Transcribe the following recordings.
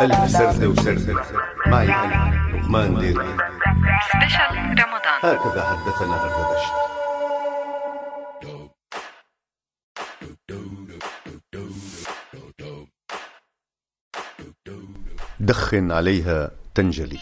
ألف سردة وسردة معي أنا لقمان ديري. سبيشال رمضان هكذا حدثنا هردبشت دخن عليها تنجلي.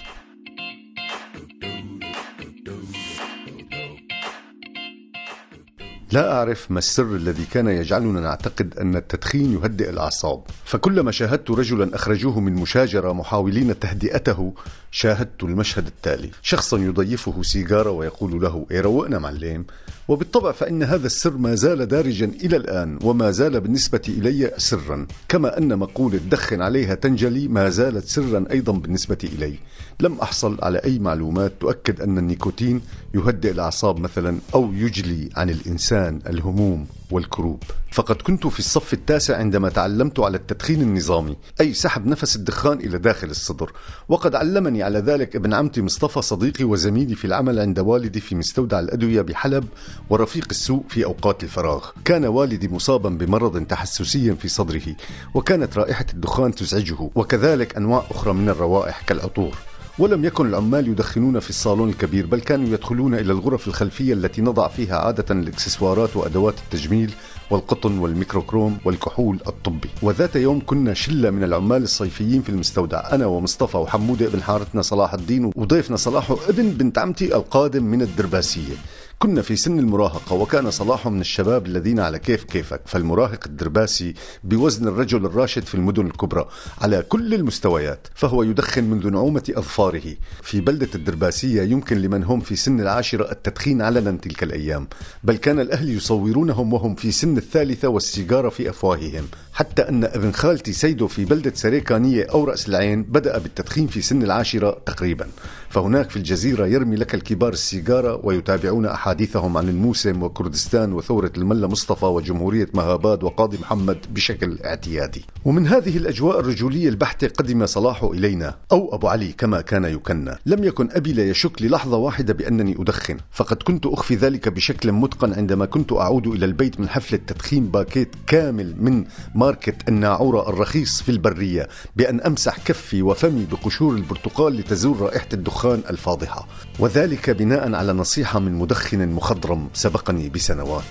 لا أعرف ما السر الذي كان يجعلنا نعتقد أن التدخين يهدئ الأعصاب. فكلما شاهدت رجلا أخرجوه من مشاجرة محاولين تهدئته شاهدت المشهد التالي. شخصا يضيفه سيجارة ويقول له إيه روقنا معلم؟ وبالطبع فإن هذا السر ما زال دارجا إلى الآن وما زال بالنسبة إلي سرا. كما أن مقولة دخن عليها تنجلي ما زالت سرا أيضا بالنسبة إلي. لم أحصل على أي معلومات تؤكد أن النيكوتين يهدئ الأعصاب مثلا أو يجلي عن الإنسان. الهموم والكروب. فقد كنت في الصف التاسع عندما تعلمت على التدخين النظامي أي سحب نفس الدخان إلى داخل الصدر. وقد علمني على ذلك ابن عمتي مصطفى صديقي وزميلي في العمل عند والدي في مستودع الأدوية بحلب ورفيق السوق في أوقات الفراغ. كان والدي مصابا بمرض تحسسي في صدره وكانت رائحة الدخان تزعجه وكذلك أنواع أخرى من الروائح كالعطور. ولم يكن العمال يدخنون في الصالون الكبير بل كانوا يدخلون إلى الغرف الخلفية التي نضع فيها عادة الإكسسوارات وأدوات التجميل والقطن والميكروكروم والكحول الطبي. وذات يوم كنا شلة من العمال الصيفيين في المستودع أنا ومصطفى وحمودة ابن حارتنا صلاح الدين وضيفنا صلاح ابن بنت عمتي القادم من الدرباسية. كنا في سن المراهقة وكان صلاح من الشباب الذين على كيف كيفك فالمراهق الدرباسي بوزن الرجل الراشد في المدن الكبرى على كل المستويات فهو يدخن منذ نعومة أظفاره. في بلدة الدرباسية يمكن لمن هم في سن العاشرة التدخين علنا تلك الأيام بل كان الأهل يصورونهم وهم في سن الثالثة والسيجارة في أفواههم. حتى أن ابن خالتي سيدو في بلدة سريكانية أو رأس العين بدأ بالتدخين في سن العاشرة تقريبا. فهناك في الجزيرة يرمي لك الكبار السيجارة ويتابعون أحاديثهم عن الموسم وكردستان وثورة الملا مصطفى وجمهورية مهاباد وقاضي محمد بشكل اعتيادي. ومن هذه الأجواء الرجولية البحتة قدم صلاح إلينا أو أبو علي كما كان يكنى. لم يكن أبي لا يشك للحظة واحدة بأنني أدخن. فقد كنت أخفي ذلك بشكل متقن عندما كنت أعود إلى البيت من حفلة تدخين باكيت كامل من ماركة الناعورة الرخيص في البرية بأن أمسح كفي وفمي بقشور البرتقال لتزول رائحة الدخان الفاضحة. وذلك بناء على نصيحة من مدخن مخضرم سبقني بسنوات.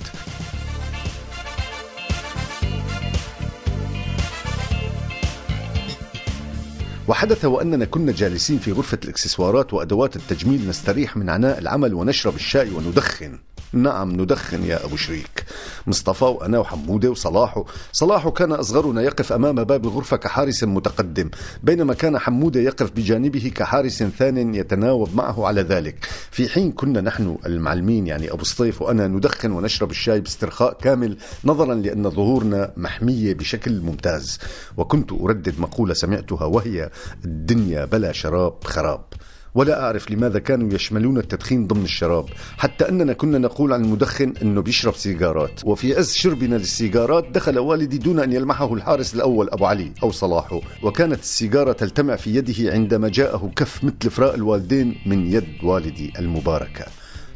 وحدث وأننا كنا جالسين في غرفة الإكسسوارات وأدوات التجميل نستريح من عناء العمل ونشرب الشاي وندخن. نعم ندخن يا أبو شريك. مصطفى وأنا وحمودة وصلاح. صلاح كان أصغرنا يقف أمام باب الغرفة كحارس متقدم بينما كان حمودة يقف بجانبه كحارس ثان يتناوب معه على ذلك. في حين كنا نحن المعلمين يعني أبو سطيف وأنا ندخن ونشرب الشاي باسترخاء كامل نظرا لأن ظهورنا محمية بشكل ممتاز. وكنت أردد مقولة سمعتها وهي الدنيا بلا شراب خراب. ولا أعرف لماذا كانوا يشملون التدخين ضمن الشراب حتى أننا كنا نقول عن المدخن أنه بيشرب سيجارات وفي عز شربنا للسيجارات دخل والدي دون أن يلمحه الحارس الأول أبو علي أو صلاحه وكانت السيجارة تلتمع في يده عندما جاءه كف مثل فراء الوالدين من يد والدي المباركة.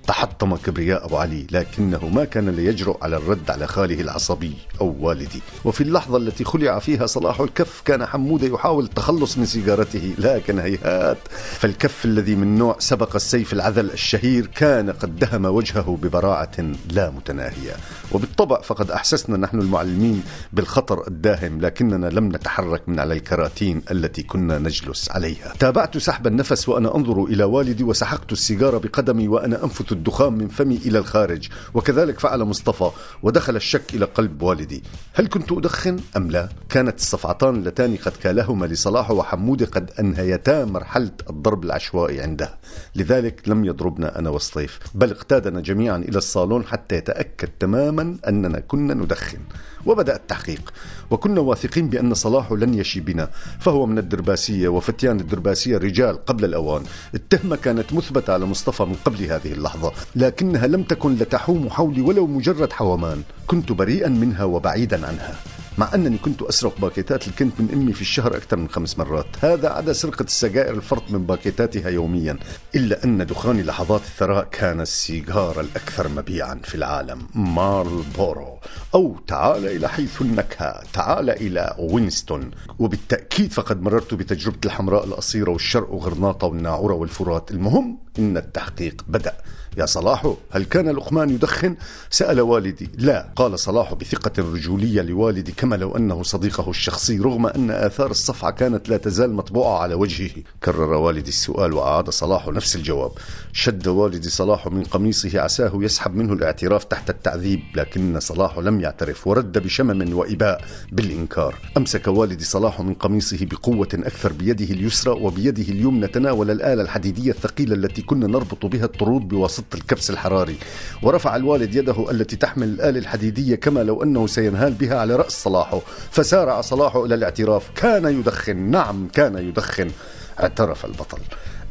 تحطم كبرياء أبو علي لكنه ما كان ليجرؤ على الرد على خاله العصبي أو والدي. وفي اللحظة التي خلع فيها صلاح الكف كان حمودة يحاول التخلص من سيجارته لكن هيهات. فالكف الذي من نوع سبق السيف العذل الشهير كان قد دهم وجهه ببراعة لا متناهية. وبالطبع فقد أحسسنا نحن المعلمين بالخطر الداهم لكننا لم نتحرك من على الكراتين التي كنا نجلس عليها. تابعت سحب النفس وأنا أنظر إلى والدي وسحقت السيجارة بقدمي وأنا أنفث الدخان من فمي إلى الخارج وكذلك فعل مصطفى ودخل الشك إلى قلب والدي. هل كنت أدخن؟ أم لا؟ كانت الصفعتان اللتان قد كالهما لصلاح وحمود قد أنهيتا مرحلة الضرب العشوائي عنده لذلك لم يضربنا أنا والصيف بل اقتادنا جميعا إلى الصالون حتى يتأكد تماما أننا كنا ندخن. وبدأ التحقيق. وكنا واثقين بأن صلاح لن يشي بنا فهو من الدرباسية وفتيان الدرباسية رجال قبل الأوان. التهمة كانت مثبتة على مصطفى من قبل هذه اللحظة لكنها لم تكن لتحوم حولي ولو مجرد حومان. كنت بريئا منها وبعيدا عنها. مع أنني كنت أسرق باكيتات الكنت من أمي في الشهر أكثر من خمس مرات. هذا عدا سرقة السجائر الفرط من باكيتاتها يوميا إلا أن دخان لحظات الثراء كان السيجار الأكثر مبيعا في العالم. مارلبورو. أو تعال إلى حيث النكهة. تعال إلى وينستون. وبالتأكيد فقد مررت بتجربة الحمراء القصيرة والشرق وغرناطة والناعورة والفرات. المهم إن التحقيق بدأ. يا صلاح هل كان لقمان يدخن؟ سأل والدي. لا قال صلاح بثقة رجولية لوالدي كما لو أنه صديقه الشخصي رغم أن آثار الصفعة كانت لا تزال مطبوعة على وجهه. كرر والدي السؤال وأعاد صلاح نفس الجواب. شد والدي صلاح من قميصه عساه يسحب منه الاعتراف تحت التعذيب لكن صلاح لم يعترف ورد بشمم وإباء بالإنكار. أمسك والدي صلاح من قميصه بقوة أكثر بيده اليسرى وبيده اليمنى تناول الآلة الحديدية الثقيلة التي كنا نربط بها الطرود بواسطة الكبس الحراري ورفع الوالد يده التي تحمل الآلة الحديدية كما لو أنه سينهال بها على رأس صلاحه فسارع صلاح إلى الاعتراف. كان يدخن. نعم كان يدخن. اعترف البطل.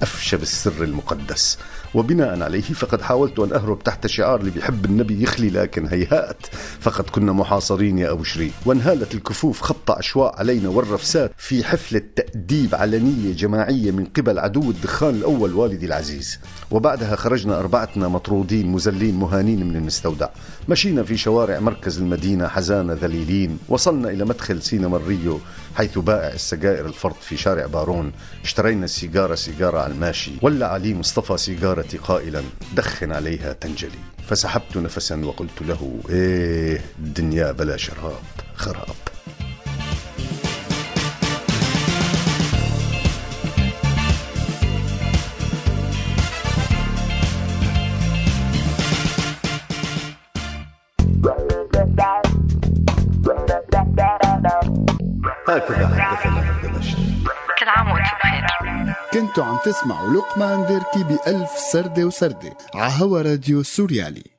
أفشى بالسر المقدس. وبناء عليه فقد حاولت أن أهرب تحت شعار اللي بيحب النبي يخلي لكن هيهات. فقد كنا محاصرين يا أبو شري وانهالت الكفوف خبط أشواء علينا والرفسات في حفلة تأديب علنية جماعية من قبل عدو الدخان الأول والدي العزيز. وبعدها خرجنا أربعتنا مطرودين مزلين مهانين من المستودع. مشينا في شوارع مركز المدينة حزانة ذليلين. وصلنا إلى مدخل سينما الريو حيث بائع السجائر الفرط في شارع بارون. اشترينا سيجارة سيجارة الماشي. ولع علي مصطفى سيجارتي قائلا دخن عليها تنجلي. فسحبت نفسا وقلت له إيه الدنيا بلا شراب خراب. هكذا حدثنا دمشق كل عام وأنتم بخير. كنتوا عم تسمعوا لقمان ديركي بألف سردة وسردة عهوا راديو سوريالي.